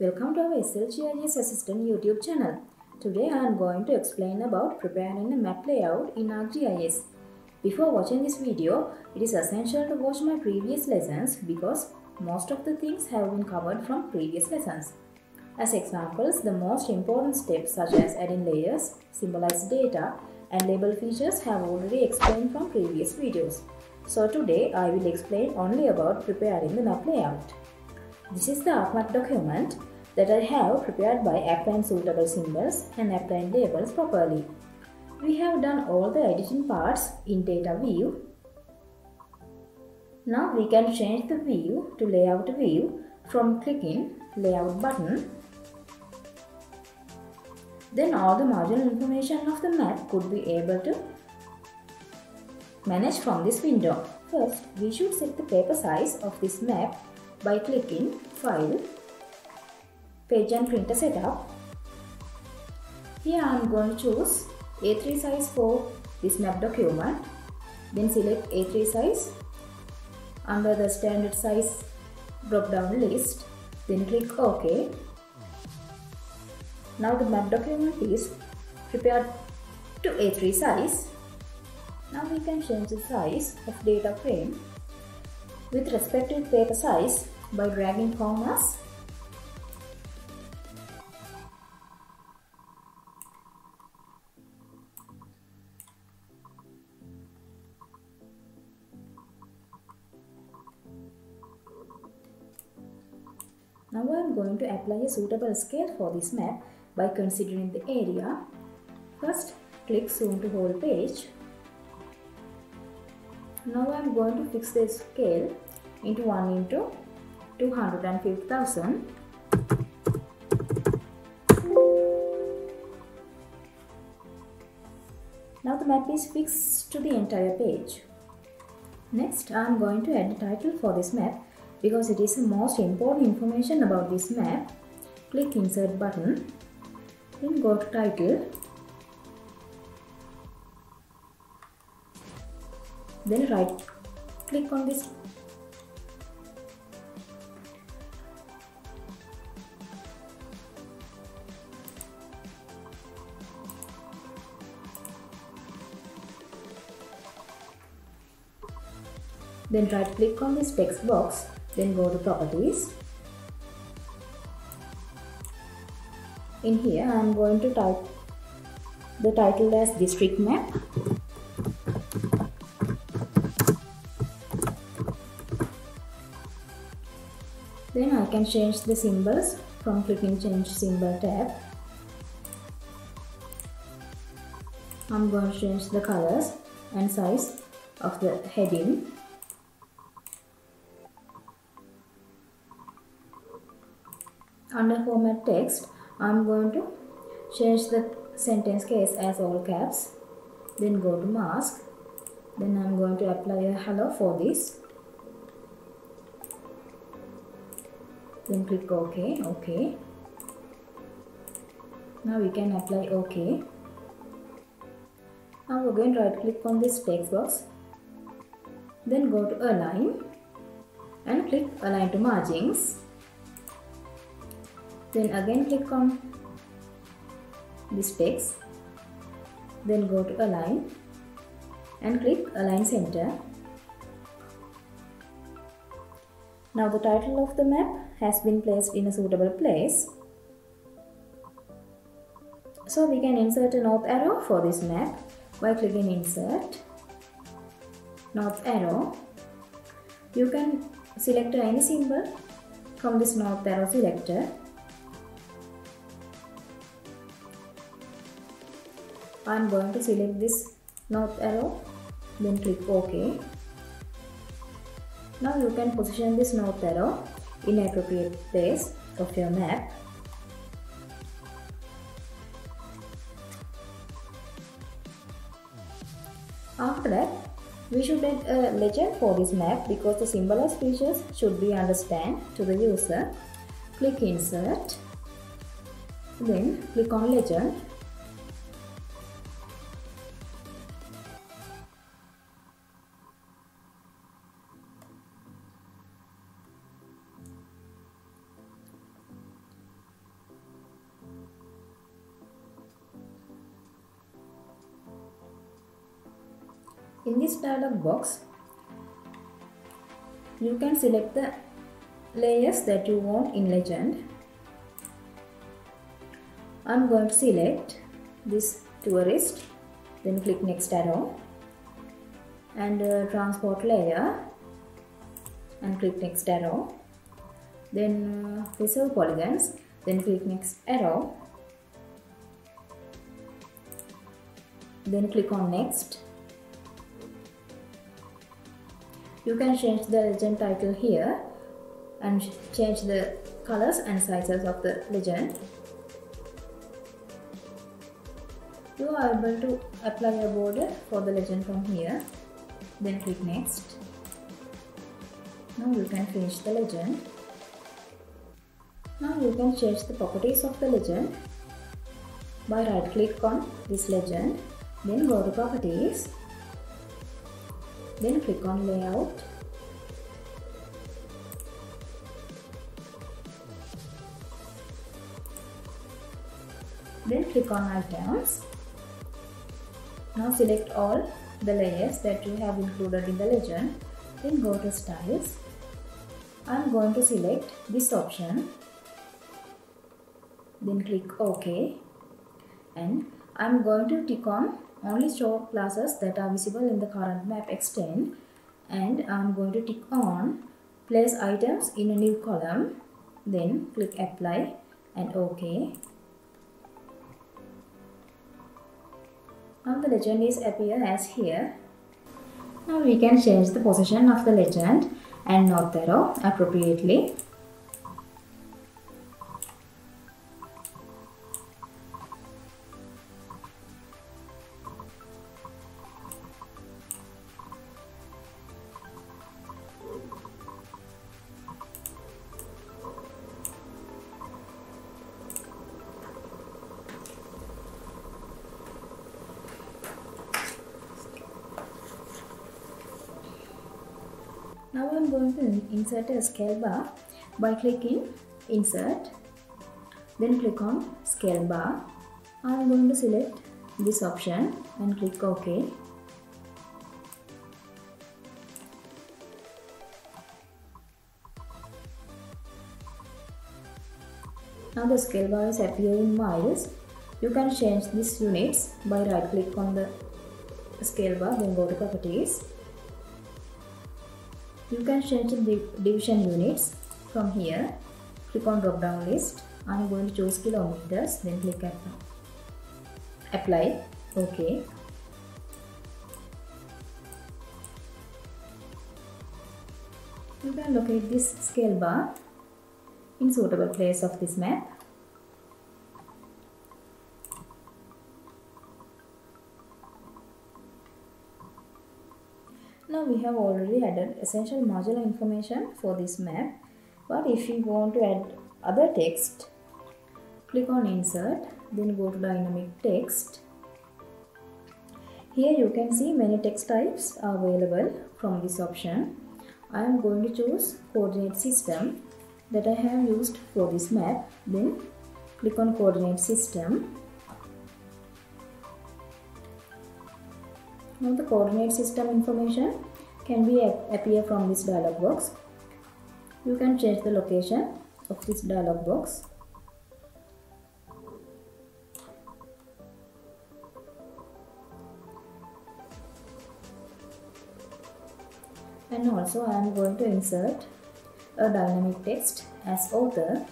Welcome to our SLGIS Assistant YouTube channel. Today I am going to explain about preparing a map layout in ArcGIS. Before watching this video, it is essential to watch my previous lessons because most of the things have been covered from previous lessons. As examples, the most important steps such as adding layers, symbolized data, and label features have already explained from previous videos. So today I will explain only about preparing the map layout. This is the ArcMap document that I have prepared by applying suitable symbols and applying labels properly. We have done all the editing parts in data view. Now we can change the view to layout view from clicking layout button. Then all the marginal information of the map could be able to manage from this window. First, we should set the paper size of this map by clicking File, Page and Printer Setup. Here I am going to choose A3 size for this map document. Then select A3 size under the standard size drop down list. Then click OK. Now the map document is prepared to A3 size. Now we can change the size of data frame with respective paper size by dragging commas Now I am going to apply a suitable scale for this map by considering the area. First, click zoom to whole page. Now I am going to fix the scale into 1 into 250,000. Now the map is fixed to the entire page. Next, I am going to add the title for this map because it is the most important information about this map. Click insert button, then go to title, then right click on this. Then right click on this text box. Then go to properties. In here I am going to type the title as district map then I can change the symbols from clicking change symbol tab. I'm going to change the colors and size of the heading. Under format text I'm going to change the sentence case as all caps then go to mask then I'm going to apply a halo for this then click OK OK. Now we can apply OK. Now again right click on this text box. Then go to align and click align to margins. Then again click on this text. Then go to align and click align center now the title of the map has been placed in a suitable place. So we can insert a north arrow for this map by clicking insert. North arrow. You can select any symbol from this north arrow selector. I'm going to select this north arrow then click OK. Now you can position this north arrow in appropriate place of your map. After that, we should add a legend for this map because the symbolized features should be understand to the user. Click insert, then click on legend In this dialog box, you can select the layers that you want in legend. I'm going to select this tourist, then click next arrow. And uh, transport layer and click next arrow. Then uh, reserve polygons then click next arrow. Then click on next you can change the legend title here and change the colors and sizes of the legend. You are able to apply a border for the legend from here then click next. Now you can finish the legend. Now you can change the properties of the legend. By right click on this legend then go to properties then click on layout. Then click on items. Now select all the layers that you have included in the legend then go to styles. I'm going to select this option. Then click OK and I'm going to tick on only show classes that are visible in the current map extent and I'm going to tick on place items in a new column. Then click apply and OK. Now the legend is appear as here. Now we can change the position of the legend and north arrow appropriately Now I'm going to insert a scale bar by clicking insert then click on scale bar. I'm going to select this option and click OK. Now the scale bar is appearing in miles. You can change these units by right click on the scale bar then go to properties you can change the division units from here. Click on drop down list. I'm going to choose kilometers. Then click apply. Apply. OK. You can locate this scale bar in suitable place of this map. We have already added essential modular information for this map. But if you want to add other text, click on insert, then go to dynamic text. Here you can see many text types are available from this option. I am going to choose coordinate system that I have used for this map. Then click on coordinate system Now the coordinate system information can be appear from this dialog box. You can change the location of this dialog box. And also I am going to insert a dynamic text as author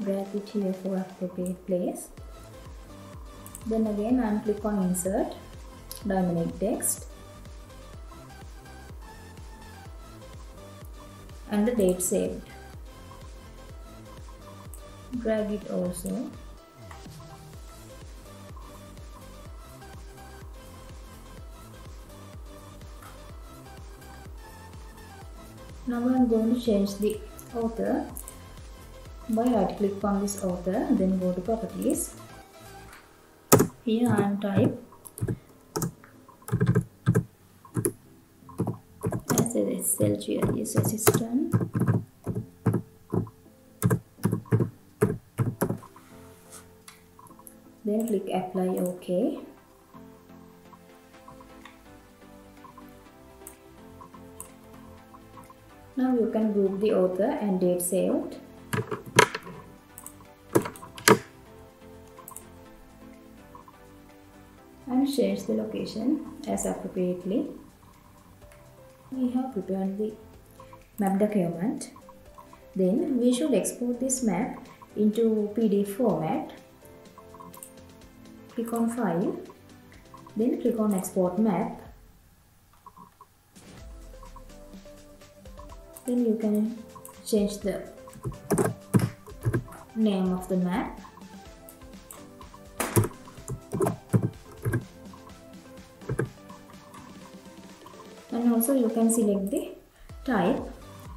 drag it here for appropriate place then again I'm click on insert dynamic text. And the date saved. Drag it also. Now I'm going to change the author. By right click on this author then go to properties here I am type as a SLGIS assistant then click apply OK now you can group the author and date saved change the location as appropriately. We have prepared the map document. Then we should export this map into PDF format. Click on file. Then click on export map. Then you can change the name of the map also you can select the type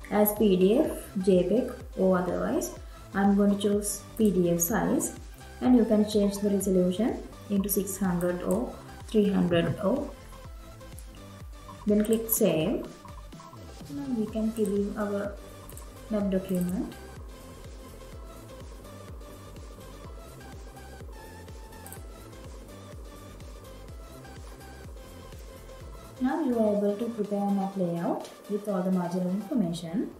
as PDF, JPEG or otherwise. I'm going to choose PDF size and you can change the resolution into 600 or 300 or then click save. Now we can preview our web document. Now you are able to prepare a map layout with all the marginal information.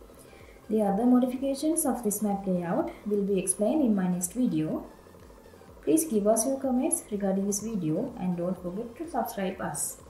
The other modifications of this map layout will be explained in my next video. Please give us your comments regarding this video and don't forget to subscribe us.